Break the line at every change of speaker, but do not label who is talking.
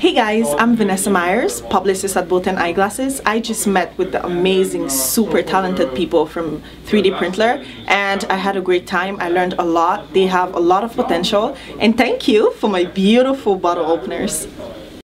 Hey guys, I'm Vanessa Myers, publicist at Bôhten Eyeglasses. I just met with the amazing, super talented people from 3D Printler, and I had a great time. I learned a lot. They have a lot of potential and thank you for my beautiful bottle openers.